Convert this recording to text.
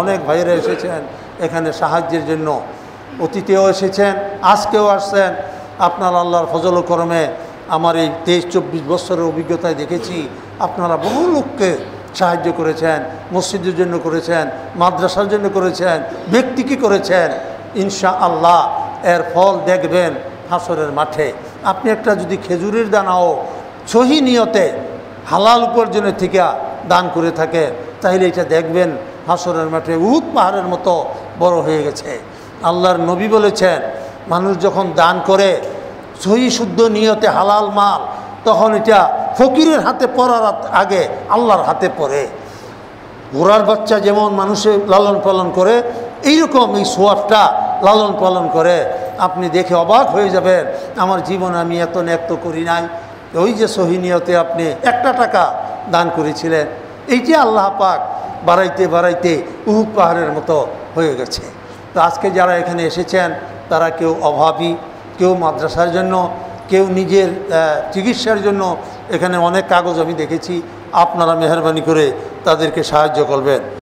অনেক ভাইয়েরা এসেছেন এখানে সাহায্যের জন্য। অতীতেও এসেছেন, আজকেও আসছেন। আপনার আল্লাহর ফজল করমে আমার এই তেইশ, চব্বিশ বছরের অভিজ্ঞতায় দেখেছি। আপনারা বহু লোককে সাহায্য করেছেন, মসজিদের জন্য করেছেন, মাদ্রাসার জন্য করেছেন ব্যক্তিকে করেছেন? ইনশা আল্লাহ এর ফল দেখবেন হাসরের মাঠে। আপনি একটা যদি খেজুরের দানাও সহি নিয়তে হালাল উপার্জনের থেকে দান করে থাকে তাহলে এটা দেখবেন হাসরের মাঠে উহুদ পাহাড়ের মতো বড় হয়ে গেছে। আল্লাহর নবী বলেছেন, মানুষ যখন দান করে, সহি শুদ্ধ নিয়তে হালাল মাল, তখন এটা ফকিরের হাতে পড়ার আগে আল্লাহর হাতে পড়ে ঘোড়ার বাচ্চা যেমন মানুষের লালন পালন করে, এইরকম এই সোয়াবটা লালন পালন করে। আপনি দেখে অবাক হয়ে যাবেন, আমার জীবন আমি এত ন্যক্ত করি নাই। ওই যে সহিনিয়তে আপনি একটা টাকা দান করেছিলেন এইটি আল্লাহ পাক বাড়াইতে বাড়াইতে উহুদ পাহাড়ের মতো হয়ে গেছে। তো আজকে যারা এখানে এসেছেন, তারা কেউ অভাবী, কেউ মাদ্রাসার জন্য, কেউ নিজের চিকিৎসার জন্য এখানে অনেক কাগজ আমি দেখেছি। আপনারা মেহরবানি করে তাদেরকে সাহায্য করবেন।